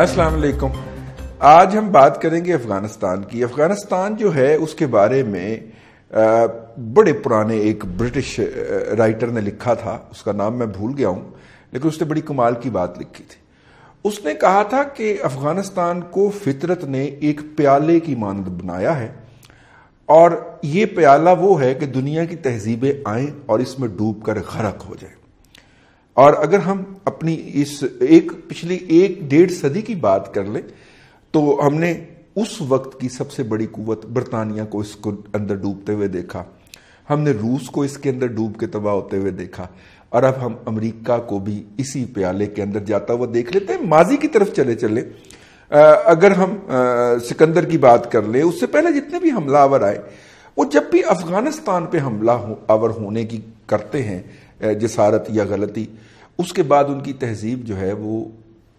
السلام علیکم۔ آج ہم بات کریں گے افغانستان کی۔ افغانستان جو ہے، اس کے بارے میں بڑے پرانے ایک برٹش رائٹر نے لکھا تھا۔ اس کا نام میں بھول گیا ہوں، لیکن اس نے بڑی کمال کی بات لکھی تھی۔ اس نے کہا تھا کہ افغانستان کو فطرت نے ایک پیالے کی مانند بنایا ہے۔ اور یہ پیالہ وہ ہے کہ دنیا کی تہذیبیں آئیں اور اس میں ڈوب کر غرق ہو جائیں۔ اور اگر ہم اپنی اس ایک پچھلی ایک ڈیڑھ صدی کی بات کر لیں، تو ہم نے اس وقت کی سب سے بڑی قوت برطانیہ کو اس کو اندر ڈوبتے ہوئے دیکھا۔ ہم نے روس کو اس کے اندر ڈوب کے تباہ ہوتے ہوئے دیکھا۔ اور اب ہم امریکہ کو بھی اسی پیالے کے اندر جاتا ہوا دیکھ لیتے ہیں، ماضی کی طرف چلے چلے۔ اگر ہم سکندر کی بات کر لیں، اس سے پہلے جتنے بھی حملہ آور آئے، وہ جب بھی افغانستان پہ حملہ آور ہونے کی کرتے ہیں جسارت یا غلطی اس کے بعد ان کی تہذیب جو ہے وہ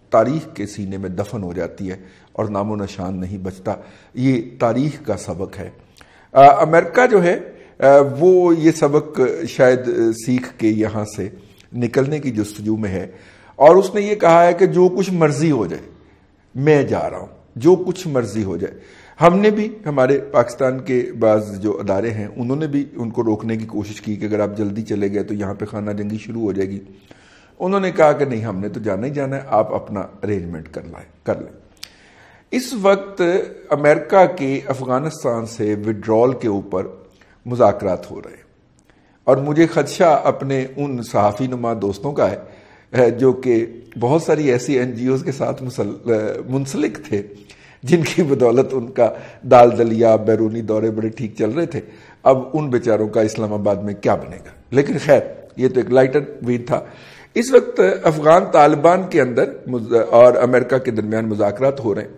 تاریخ کے سینے میں دفن ہو جاتی ہے اور نام و نشان نہیں بچتا۔ یہ تاریخ کا سبق ہے۔ امریکہ جو ہے وہ یہ سبق شاید سیکھ کے یہاں سے نکلنے کی جستجو میں ہے۔ اور اس نے یہ کہا ہے کہ جو کچھ مرضی ہو جائے، میں جا رہا ہوں۔ جو کچھ مرضی ہو جائے۔ ہم نے بھی، ہمارے پاکستان کے بعض جو ادارے ہیں، انہوں نے بھی ان کو روکنے کی کوشش کی کہ اگر آپ جلدی چلے گئے تو یہاں پہ خانہ جنگی شروع ہو جائے گی۔ انہوں نے کہا کہ نہیں، ہم نے تو جانا ہی جانا ہے، آپ اپنا ارینجمنٹ کر لائیں، کر لیں۔ اس وقت امریکہ کے افغانستان سے وڈرول کے اوپر مذاکرات ہو رہے ہیں۔ اور مجھے خدشہ اپنے ان صحافی نما دوستوں کا ہے، جو کہ بہت ساری ایسی این جی اوز کے ساتھ منسلک تھے، جن کی بدولت ان کا دال دلیا، بیرونی دورے بڑے ٹھیک چل رہے تھے۔ اب ان بیچاروں کا اسلام آباد میں کیا بنے گا؟ لیکن خیر، یہ تو ایک لائٹر وین تھا۔ اس وقت افغان طالبان کے اندر اور امریکہ کے درمیان مذاکرات ہو رہے ہیں۔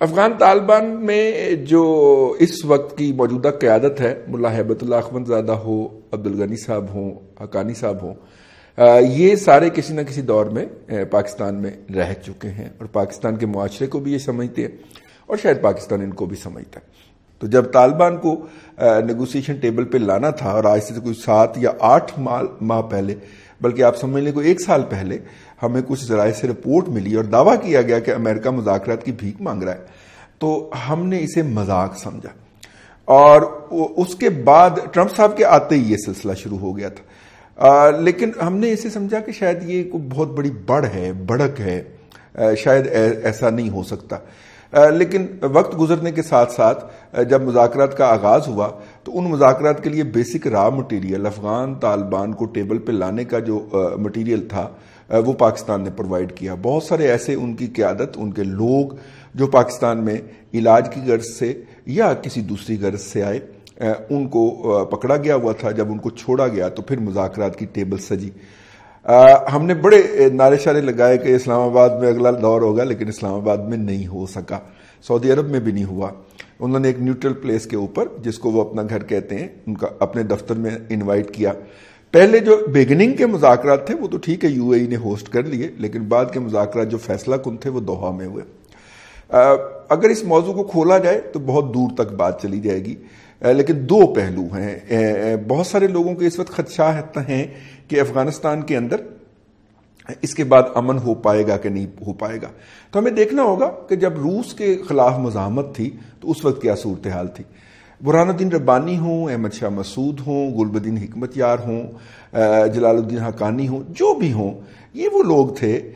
افغان طالبان میں جو اس وقت کی موجودہ قیادت ہے، ملا حیبت اللہ اخمد زادہ ہو، عبدالغنی صاحب ہوں، حقانی صاحب ہوں یہ سارے کسی نہ کسی دور میں پاکستان میں رہ چکے ہیں اور پاکستان کے معاشرے کو بھی یہ سمجھتے ہیں اور شاید پاکستان ان کو بھی سمجھتا ہے۔ تو جب طالبان کو نیگوسیشن ٹیبل پہ لانا تھا اور آج سے کوئی سات یا آٹھ ماہ پہلے بلکہ آپ سمجھ لیں کو ایک سال پہلے ہمیں کچھ ذرائع سے رپورٹ ملی اور دعویٰ کیا گیا کہ امریکہ مذاکرات کی بھیک مانگ رہا ہے۔ تو ہم نے اسے مذاق سمجھا۔ اور اس کے بعد ٹرمپ صاحب کے آتے ہی یہ سلسلہ شروع ہو گیا تھا۔ لیکن ہم نے اسے سمجھا کہ شاید یہ کوئی بہت بڑی بڑھ ہے بڑک ہے۔ شاید ایسا نہیں ہو سکتا۔ لیکن وقت گزرنے کے ساتھ ساتھ جب مذاکرات کا آغاز ہوا تو ان مذاکرات کے لیے basic raw material, Afghan Taliban کو ٹیبل پہ لانے کا جو مٹیریل تھا وہ پاکستان نے پرووائڈ کیا۔ بہت سارے ایسے ان کی قیادت، ان کے لوگ جو پاکستان میں علاج کی غرض سے یا کسی دوسری غرض سے آئے ان کو پکڑا گیا ہوا تھا۔ جب ان کو چھوڑا گیا تو پھر مذاکرات کی ٹیبل سجی۔ ہم نے بڑے نعرے شارے لگائے کہ اسلام آباد میں اگلا دور ہوگا، لیکن اسلام آباد میں نہیں ہو سکا۔ سعودی عرب میں بھی نہیں ہوا۔ انہوں نے ایک نیوٹرل پلیس کے اوپر، جس کو وہ اپنا گھر کہتے ہیں، ان کا اپنے دفتر میں انوائٹ کیا۔ پہلے جو بیگننگ کے مذاکرات تھے، وہ تو ٹھیک ہے، یو اے ای نے ہوسٹ کر لیے، لیکن بعد کے مذاکرات جو فیصلہ کن تھے، وہ دوحہ میں ہوئے۔ اگر اس موضوع کو کھولا جائے تو بہت دور تک بات چلی جائے گی۔ لیکن دو پہلو ہیں۔ بہت سارے لوگوں کے اس وقت خدشات ہیں کہ افغانستان کے اندر اس کے بعد امن ہو پائے گا کہ نہیں ہو پائے گا۔ تو ہمیں دیکھنا ہوگا کہ جب روس کے خلاف مزاحمت تھی تو اس وقت کیا صورتحال تھی۔ برہان الدین ربانی ہوں، احمد شاہ مسعود ہوں گلب الدین حکمت یار ہوں جلال الدین حقانی ہوں، جو بھی ہوں یہ وہ لوگ تھے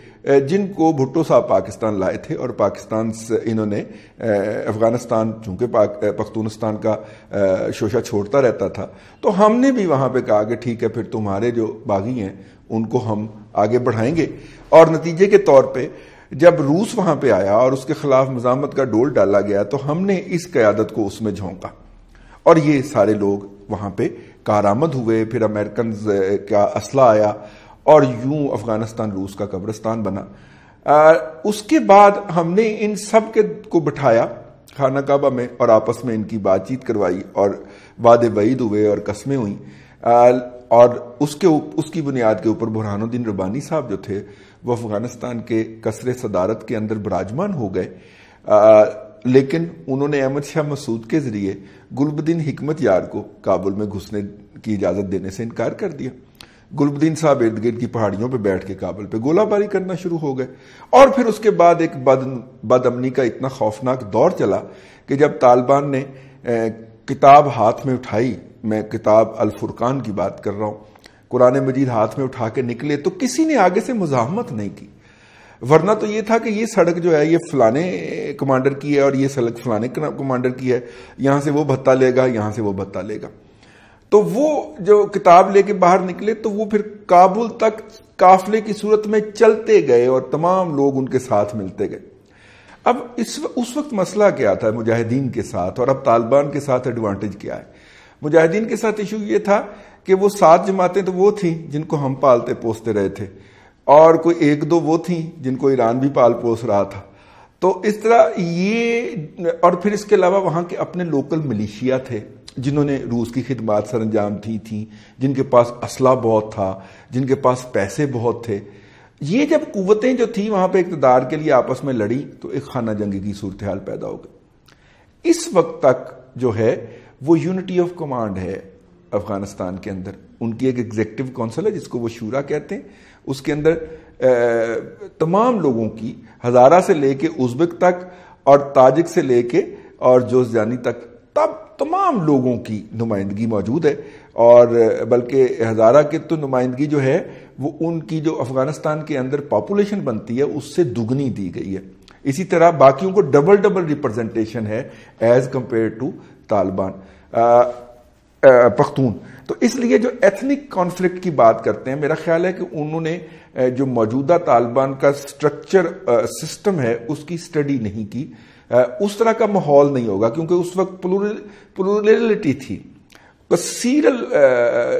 جن کو بھٹو صاحب پاکستان لائے تھے اور پاکستان سے انہوں نے افغانستان، چونکہ پختونستان کا شوشہ چھوڑتا رہتا تھا۔ تو ہم نے بھی وہاں پہ کہا کہ ٹھیک ہے، پھر تمہارے جو باغی ہیں، ان کو ہم آگے بڑھائیں گے۔ اور نتیجے کے طور پہ جب روس وہاں پہ آیا اور اس کے خلاف مزامت کا ڈول ڈالا گیا، تو ہم نے اس قیادت کو اس میں جھونکا۔ اور یہ سارے لوگ وہاں پہ کارآمد ہوئے، پھر امریکنز کا اسلحہ آیا۔ اور یوں افغانستان روس کا قبرستان بنا۔ اس کے بعد ہم نے ان سب کے کو بٹھایا، خانہ کعبہ میں اور آپس میں ان کی بات چیت کروائی اور وعدے وعید ہوئے اور قسمیں ہوئیں۔ اور اس کے اس کی بنیاد کے اوپر برہان الدین ربانی صاحب جو تھے، وہ افغانستان کے کثر صدارت کے اندر براجمان ہو گئے۔ لیکن انہوں نے احمد شاہ مسعود کے ذریعے گلب الدین حکمت یار کو کابل میں گھسنے کی اجازت دینے سے انکار کر دیا۔ گلبدین صاحب ارد گرد کی پہاڑیوں پہ بیٹھ کے کابل پہ گولہ باری کرنا شروع ہو گئے اور پھر اس کے بعد ایک بد امنی کا اتنا خوفناک دور چلا کہ جب طالبان نے کتاب ہاتھ میں اٹھائی، میں کتاب الفرقان کی بات کر رہا ہوں، قرآن مجید ہاتھ میں اٹھا کے نکلے تو کسی نے آگے سے مزاحمت نہیں کی۔ ورنہ تو یہ تھا کہ یہ سڑک جو ہے، یہ فلانے کمانڈر کی ہے اور یہ سڑک فلانے کمانڈر کی ہے، یہاں سے وہ بھتا لے گا، یہاں سے وہ بھتا لے گا۔ تو وہ جو کتاب لے کے باہر نکلے تو وہ پھر کابل تک قافلے کی صورت میں چلتے گئے اور تمام لوگ ان کے ساتھ ملتے گئے۔ اب اس اس وقت مسئلہ کیا تھا مجاہدین کے ساتھ اور اب طالبان کے ساتھ ایڈوانٹیج کیا ہے۔ مجاہدین کے ساتھ ایشو یہ تھا کہ وہ سات جماعتیں تو وہ تھیں جن کو ہم پالتے پوستے رہے تھے اور کوئی ایک دو وہ تھیں جن کو ایران بھی پال پوس رہا تھا۔ تو اس طرح یہ اور پھر اس کے علاوہ وہاں کے اپنے لوکل ملیشیا تھے۔ جنہوں نے روس کی خدمات سر انجام تھی تھیں، جن کے پاس اسلحہ بہت تھا، جن کے پاس پیسے بہت تھے۔ یہ جب قوتیں جو تھیں وہاں پہ اقتدار کے لیے آپس میں لڑی تو ایک خانہ جنگی کی صورتحال پیدا ہو گئی۔ اس وقت تک جو ہے، وہ یونٹی آف کمانڈ ہے افغانستان کے اندر۔ ان کی ایک ایگزیکٹو کونسل ہے، جس کو وہ شورا کہتے ہیں۔ اس کے اندر تمام لوگوں کی، ہزارہ سے لے کے ازبک تک اور تاجک سے لے کے اور جوزجانی تک تب تمام لوگوں کی نمائندگی موجود ہے اور بلکہ ہزارہ کی تو نمائندگی جو ہے وہ ان کی جو افغانستان کے اندر پاپولیشن بنتی ہے، اس سے دگنی دی گئی ہے۔ اسی طرح باقیوں کو ڈبل ڈبل ریپرزنٹیشن ہے as compare to Taliban. Pashtun. تو اس لیے جو ایتھنک کانفلکٹ کی بات کرتے ہیں، میرا خیال ہے کہ انہوں نے جو موجودہ طالبان کا سٹرکچر سسٹم ہے، اس کی سٹڈی نہیں کی۔ اس طرح کا ماحول نہیں ہوگا کیونکہ اس وقت پلورلٹی تھی۔ کثیرل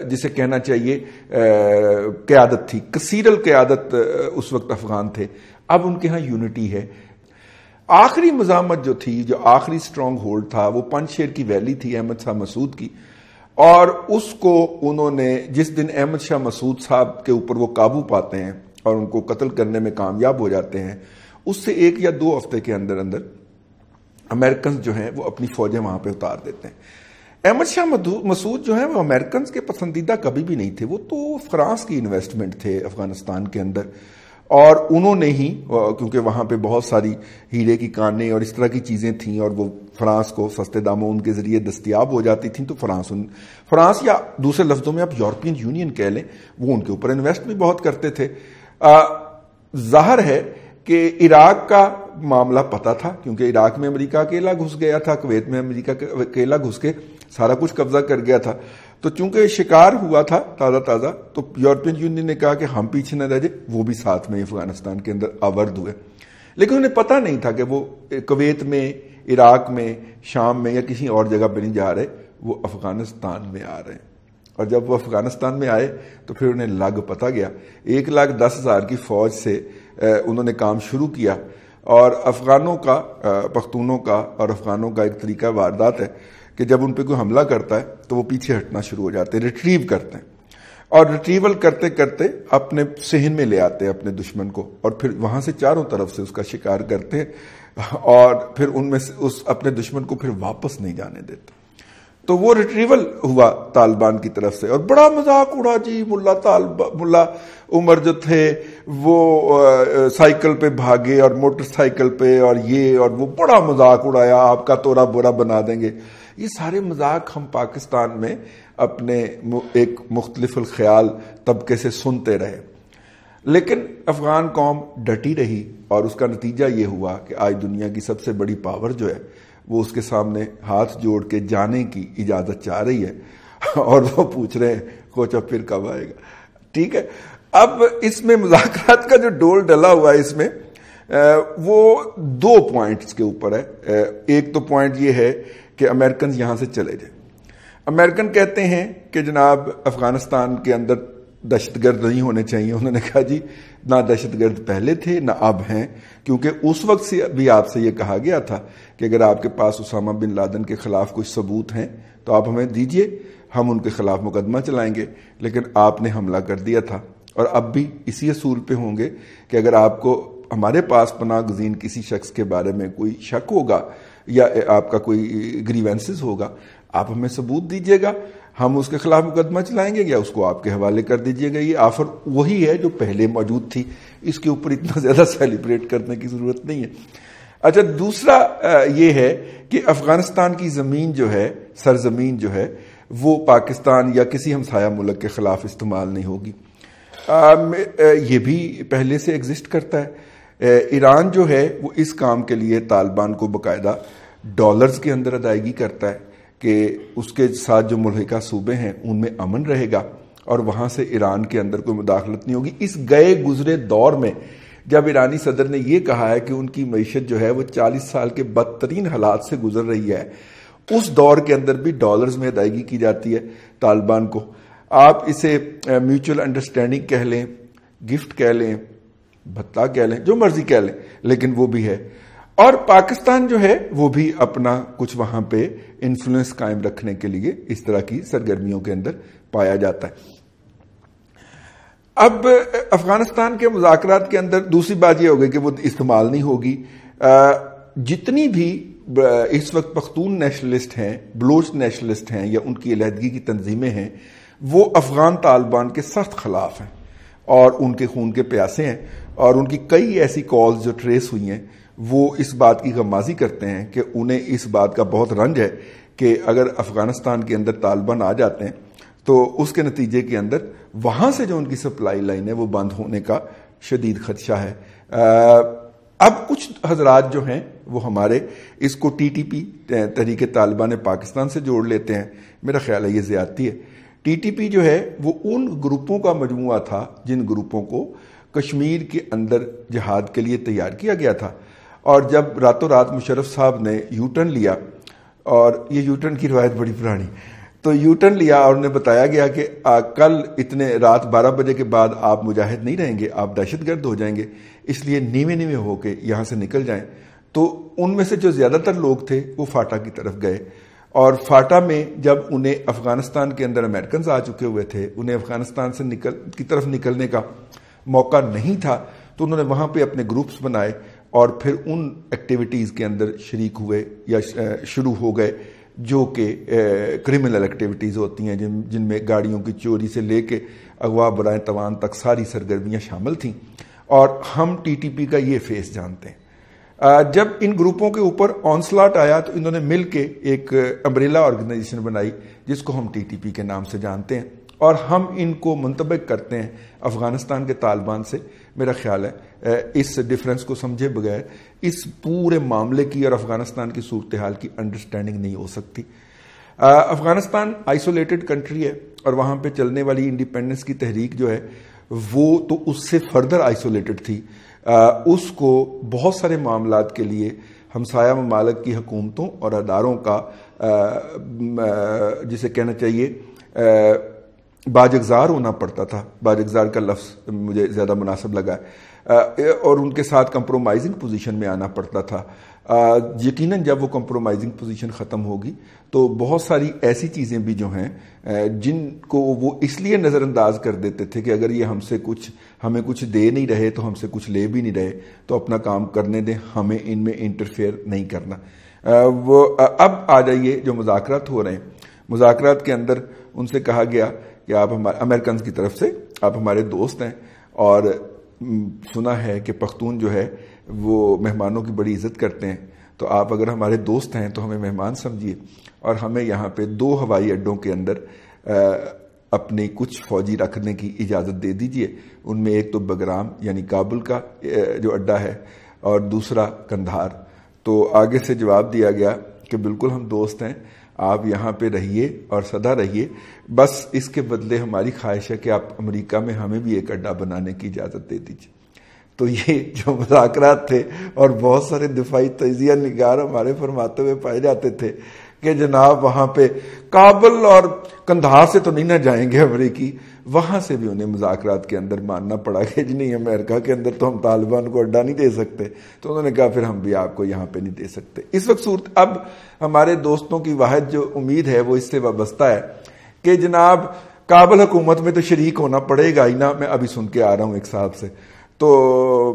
جسے کہنا چاہیے قیادت تھی۔ کثیرل قیادت اس وقت افغان تھے۔ اب ان کے ہاں یونٹی ہے۔ آخری مزامت جو تھی، جو آخری سٹرونگ ہولڈ تھا، وہ پنچ شیر کی ویلی تھی، احمد شاہ مسعود کی۔ اور اس کو انہوں نے، جس دن احمد شاہ مسعود صاحب کے اوپر وہ قابو پاتے ہیں اور ان کو قتل کرنے میں کامیاب ہو جاتے ہیں، اس سے ایک یا دو ہفتے کے اندر اندر امریکنز جو ہیں وہ اپنی فوجیں وہاں پہ اتار دیتے ہیں۔ احمد شاہ مسعود جو ہیں وہ امریکنز کے پسندیدہ کبھی بھی نہیں تھے، وہ تو فرانس کی انویسٹمنٹ تھے افغانستان کے اندر۔ اور انہوں نے ہی کیونکہ وہاں پہ بہت ساری ہیرے کی کانیں اور اس طرح کی چیزیں تھیں اور وہ فرانس کو سستے داموں ان کے ذریعے دستیاب ہو جاتی تھیں، تو فرانس ان، فرانس یا دوسرے لفظوں میں آپ یورپین یونین کہہ لیں، وہ ان کے اوپر انویسٹ بھی بہت کرتے تھے۔ ظاہر ہے کہ عراق کا معاملہ پتا تھا، کیونکہ عراق میں امریکہ اکیلا گھس گیا تھا، کویت میں امریکہ اکیلا گھس کے سارا کچھ قبضہ کر گیا تھا۔ تو چونکہ شکار ہوا تھا تازہ تازہ، تو یورپین یونین نے کہا کہ ہم پیچھے نہ رہ جائے وہ بھی ساتھ میں افغانستان کے اندر آورد ہوئے۔ لیکن انہیں پتا نہیں تھا کہ وہ کویت میں، عراق میں، شام میں یا کسی اور جگہ پہ نہیں جا رہے، وہ افغانستان میں آ رہے ہیں۔ اور جب وہ افغانستان میں آئے، تو پھر انہیں لگ پتا گیا۔ ایک لاکھ دس ہزار کی فوج سے انہوں نے کام شروع کیا۔ اور افغانوں کا پختونوں کا اور افغانوں کا ایک طریقہ واردات ہے کہ جب ان پہ کوئی حملہ کرتا ہے تو وہ پیچھے ہٹنا شروع ہو جاتے ہیں ریٹریو کرتے ہیں۔ اور ریٹریول کرتے کرتے اپنے سہن میں لے آتے ہیں اپنے دشمن کو اور پھر وہاں سے چاروں طرف سے اس کا شکار کرتے ہیں اور پھر ان میں سے اس اپنے دشمن کو پھر واپس نہیں جانے دیتے۔ تو وہ ریٹریول ہوا طالبان کی طرف سے اور بڑا مذاق اڑا جی ملا طالب، ملا عمر جو تھے، وہ سائیکل پہ بھاگے اور موٹر سائیکل پہ اور یہ اور وہ بڑا مذاق اڑایا، آپ کا تورا برا بنا دیں گے۔ یہ سارے مذاق ہم پاکستان میں اپنے ایک مختلف الخیال طبقے سے سنتے رہے۔ لیکن افغان قوم ڈٹی رہی اور اس کا نتیجہ یہ ہوا کہ آج دنیا کی سب سے بڑی پاور جو ہے وہ اس کے سامنے ہاتھ جوڑ کے جانے کی اجازت چاہ رہی ہے اور وہ پوچھ رہے ہیں کوچا پھر کب آئے گا؟ ٹھیک ہے۔ اب اس میں مذاکرات کا جو ڈول ڈلا ہوا ہے اس میں وہ دو پوائنٹس کے اوپر ہے۔ ایک تو پوائنٹ یہ ہے کہ امریکنز یہاں سے چلے جائیں۔ امریکن کہتے ہیں کہ جناب افغانستان کے اندر دہشت گرد نہیں ہونے چاہیے۔ انہوں نے کہا جی نہ دہشت گرد پہلے تھے، نہ اب ہیں۔ کیونکہ اس وقت سے بھی آپ سے یہ کہا گیا تھا کہ اگر آپ کے پاس اسامہ بن لادن کے خلاف کچھ ثبوت ہیں تو آپ ہمیں دیجیے، ہم ان کے خلاف مقدمہ چلائیں گے۔ لیکن آپ نے حملہ کر دیا تھا۔ اور اب بھی اسی اصول پہ ہوں گے کہ اگر آپ کو ہمارے پاس پناہ گزین کسی شخص کے بارے میں کوئی شک ہوگا یا آپ کا کوئی گریوینسز ہوگا، آپ ہمیں ثبوت دیجیے گا۔ ہم اس کے خلاف مقدمہ چلائیں گے یا اس کو آپ کے حوالے کر دیجیے گا؟ یہ آفر وہی ہے جو پہلے موجود تھی۔ اس کے اوپر اتنا زیادہ سیلیبریٹ کرنے کی ضرورت نہیں ہے۔ اچھا دوسرا یہ ہے کہ افغانستان کی زمین جو ہے، سرزمین جو ہے، وہ پاکستان یا کسی ہمسایہ ملک کے خلاف استعمال نہیں ہوگی۔ یہ بھی پہلے سے ایگزسٹ کرتا ہے۔ ایران جو ہے، وہ اس کام کے لیے طالبان کو باقاعدہ ڈالرز کے اندر ادائیگی کرتا ہے۔ کہ اس کے ساتھ جو ملحقہ صوبے ہیں، ان میں امن رہے گا اور وہاں سے ایران کے اندر کوئی مداخلت نہیں ہوگی۔ اس گئے گزرے دور میں جب ایرانی صدر نے یہ کہا ہے کہ ان کی معیشت جو ہے وہ چالیس سال کے بدترین حالات سے گزر رہی ہے، اس دور کے اندر بھی ڈالرز میں ادائیگی کی جاتی ہے طالبان کو۔ آپ اسے میوچل انڈرسٹینڈنگ کہہ لیں، گفٹ کہہ لیں بھتا کہہ لیں، جو مرضی کہہ لیں، لیکن وہ بھی ہے۔ اور پاکستان جو ہے وہ بھی اپنا کچھ وہاں پہ انفلوئنس قائم رکھنے کے لیے اس طرح کی سرگرمیوں کے اندر پایا جاتا ہے۔ اب افغانستان کے مذاکرات کے اندر دوسری بات یہ ہوگی کہ وہ استعمال نہیں ہوگی۔ جتنی بھی اس وقت پختون نیشنلسٹ ہیں، بلوچ نیشنلسٹ ہیں یا ان کی علیحدگی کی تنظیمیں ہیں، وہ افغان طالبان کے سخت خلاف ہیں اور ان کے خون کے پیاسے ہیں اور ان کی کئی ایسی کالز جو ٹریس ہوئی ہیں وہ اس بات کی غمازی کرتے ہیں کہ انہیں اس بات کا بہت رنج ہے کہ اگر افغانستان کے اندر طالبان آ جاتے ہیں، تو اس کے نتیجے کے اندر وہاں سے جو ان کی سپلائی لائن ہے وہ بند ہونے کا شدید خدشہ ہے۔ اب کچھ حضرات جو ہیں وہ ہمارے اس کو ٹی ٹی پی تحریک طالبان پاکستان سے جوڑ لیتے ہیں۔ میرا خیال ہے یہ زیادتی ہے۔ ٹی ٹی پی جو ہے وہ ان گروپوں کا مجموعہ تھا جن گروپوں کو کشمیر کے اندر جہاد کے لیے تیار کیا گیا تھا۔ اور جب راتوں رات مشرف صاحب نے یو ٹرن لیا، اور یہ یو ٹرن کی روایت بڑی پرانی، تو یو ٹرن لیا اور انہیں بتایا گیا کہ کل اتنے رات بارہ بجے کے بعد آپ مجاہد نہیں رہیں گے، آپ دہشت گرد ہو جائیں گے، اس لیے نیوے نیوے ہو کے یہاں سے نکل جائیں۔ تو ان میں سے جو زیادہ تر لوگ تھے، وہ فاٹا کی طرف گئے۔ اور فاٹا میں جب انہیں افغانستان کے اندر امریکنز آ چکے ہوئے تھے، انہیں افغانستان سے نکل، کی طرف نکلنے کا موقع نہیں تھا، تو انہوں نے وہاں پہ اپنے گروپس بنائے۔ اور پھر ان ایکٹیویٹیز کے اندر شریک ہوئے یا شروع ہو گئے جو کہ کرمنل ایکٹیویٹیز ہوتی ہیں، جن جن میں گاڑیوں کی چوری سے لے کے اغوا برائے توان تک ساری سرگرمیاں شامل تھیں۔ اور ہم ٹی ٹی پی کا یہ فیس جانتے ہیں۔ جب ان گروپوں کے اوپر آنسلاٹ آیا تو انہوں نے مل کے ایک امبریلا آرگنائزیشن بنائی، جس کو ہم ٹی ٹی پی کے نام سے جانتے ہیں۔ اور ہم ان کو منتبک کرتے ہیں افغانستان کے طالبان سے، میرا خیال ہے اس ڈفرنس کو سمجھے بغیر اس پورے معاملے کی اور افغانستان کی صورتحال کی انڈرسٹینڈنگ نہیں ہو سکتی۔ افغانستان آئسولیٹڈ کنٹری ہے اور وہاں پہ چلنے والی انڈیپینڈنس کی تحریک جو ہے، وہ تو اس سے فردر آئسولیٹڈ تھی۔ اس کو بہت سارے معاملات کے لیے ہمسایہ ممالک کی حکومتوں اور اداروں کا جسے کہنا چاہیے باجگزار ہونا پڑتا تھا۔ باجگزار کا لفظ مجھے زیادہ مناسب لگا۔ اور ان کے ساتھ کمپرومائزنگ پوزیشن میں آنا پڑتا تھا۔ یقیناً جب وہ کمپرومائزنگ پوزیشن ختم ہوگی تو بہت ساری ایسی چیزیں بھی جو ہیں جن کو وہ اس لیے نظر انداز کر دیتے تھے کہ اگر یہ ہم سے کچھ، ہمیں کچھ دے نہیں رہے تو ہم سے کچھ لے بھی نہیں رہے، تو اپنا کام کرنے دیں، ہمیں ان میں انٹرفیئر نہیں کرنا۔ وہ اب آ جائیے جو مذاکرات ہو رہے ہیں۔ مذاکرات کے اندر ان سے کہا گیا کہ آپ ہمارے امریکنز کی طرف سے آپ ہمارے دوست ہیں اور سنا ہے کہ پختون جو ہے وہ مہمانوں کی بڑی عزت کرتے ہیں۔ تو آپ اگر ہمارے دوست ہیں تو ہمیں مہمان سمجھیے اور ہمیں یہاں پہ دو ہوائی اڈوں کے اندر اپنی کچھ فوجی رکھنے کی اجازت دے دیجیے ان میں ایک تو بگرام یعنی کابل کا جو اڈا ہے اور دوسرا کندھار۔ تو آگے سے جواب دیا گیا کہ بالکل ہم دوست ہیں۔ آپ یہاں پہ رہیے اور سدا رہیے۔ بس اس کے بدلے ہماری خواہش ہے کہ آپ امریکہ میں ہمیں بھی ایک اڈا بنانے کی اجازت دے دیجیے۔ تو یہ جو مذاکرات تھے اور بہت سارے دفاعی تجزیہ نگار ہمارے فرماتے ہوئے پائے جاتے تھے کہ جناب وہاں پہ کابل اور کندھار سے تو نہیں نہ جائیں گے امریکی وہاں سے بھی انہیں مذاکرات کے اندر ماننا پڑا کہ جی نہیں، امریکہ کے اندر تو ہم طالبان کو اڈا نہیں دے سکتے۔ تو انہوں نے کہا پھر ہم بھی آپ کو یہاں پہ نہیں دے سکتے۔ اس وقت صورت اب ہمارے دوستوں کی واحد جو امید ہے وہ اس سے وابستہ ہے کہ جناب کابل حکومت میں تو شریک ہونا پڑے گا ہی نا۔ میں ابھی سن کے آ رہا ہوں ایک صاحب سے۔ تو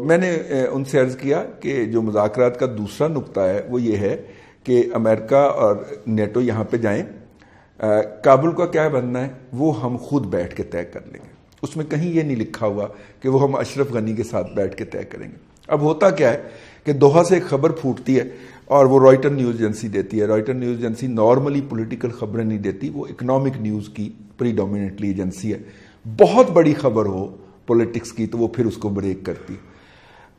میں نے ان سے عرض کیا کہ جو مذاکرات کا دوسرا نقطہ ہے وہ یہ ہے کہ امریکہ اور نیٹو یہاں پہ جائیں کابل کا کیا بننا ہے؟ وہ ہم خود بیٹھ کے طے کر لیں گے۔ اس میں کہیں یہ نہیں لکھا ہوا کہ وہ ہم اشرف غنی کے ساتھ بیٹھ کے طے کریں گے۔ اب ہوتا کیا ہے کہ دوہا سے ایک خبر پھوٹتی ہے اور وہ رائٹر نیوز ایجنسی دیتی ہے۔ Reuters news agency normally political خبریں نہیں دیتی، وہ اکنامک نیوز کی پری ڈومیننٹلی ایجنسی ہے۔ بہت بڑی خبر ہو پولیٹکس کی تو وہ پھر اس کو بریک کرتی۔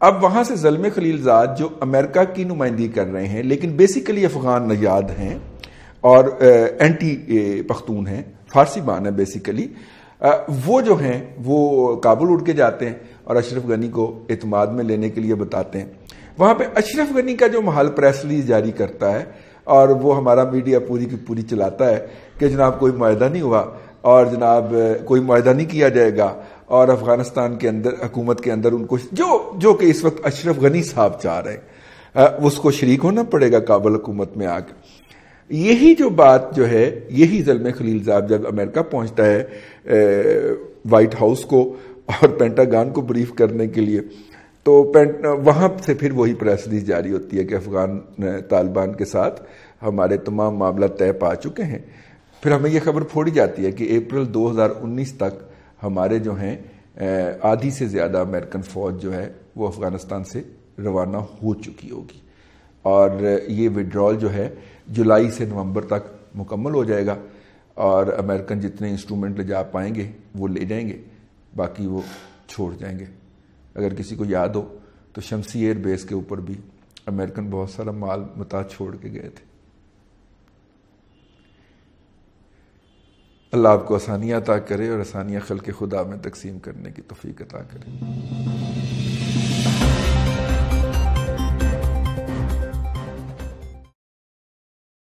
اب وہاں سے ظلم خلیل زاد جو امریکہ کی نمائندگی کر رہے ہیں، لیکن بیسیکلی افغان نجاد ہیں اور اینٹی پختون ہیں، فارسی بان ہے بیسیکلی وہ جو ہیں، وہ کابل اڑ کے جاتے ہیں اور اشرف غنی کو اعتماد میں لینے کے لیے بتاتے ہیں۔ وہاں پہ اشرف غنی کا جو محل پریس ریلیز جاری کرتا ہے اور وہ ہمارا میڈیا پوری کی پوری چلاتا ہے کہ جناب کوئی معاہدہ نہیں ہوا اور جناب کوئی معاہدہ نہیں کیا جائے گا اور افغانستان کے اندر، حکومت کے اندر ان کو جو جو کہ اس وقت اشرف غنی صاحب چاہ رہے ہیں اس کو شریک ہونا پڑے گا کابل حکومت میں آ کے یہی جو بات جو ہے، یہی ظلم خلیل صاحب جب امریکہ پہنچتا ہے وائٹ ہاؤس کو اور پینٹاگان کو بریف کرنے کے لیے، تو وہاں سے پھر وہی پریس ریلیز جاری ہوتی ہے کہ افغان طالبان کے ساتھ ہمارے تمام معاملہ طے پا چکے ہیں۔ پھر ہمیں یہ خبر پھوڑی جاتی ہے کہ اپریل دو ہزار انیس تک ہمارے جو ہیں آدھی سے زیادہ امریکن فوج جو ہے، وہ افغانستان سے روانہ ہو چکی ہوگی۔ اور یہ وڈرال جو ہے، جولائی سے نومبر تک مکمل ہو جائے گا۔ اور امریکن جتنے انسٹرومنٹ لے جا پائیں گے، وہ لے جائیں گے۔ باقی وہ چھوڑ جائیں گے۔ اگر کسی کو یاد ہو، تو شمسی ایئر بیس کے اوپر بھی امریکن بہت سارا مال متا چھوڑ کے گئے تھے۔ اللہ آپ کو آسانیاں عطا کرے اور آسانیاں خلق خدا میں تقسیم کرنے کی توفیق عطا کرے۔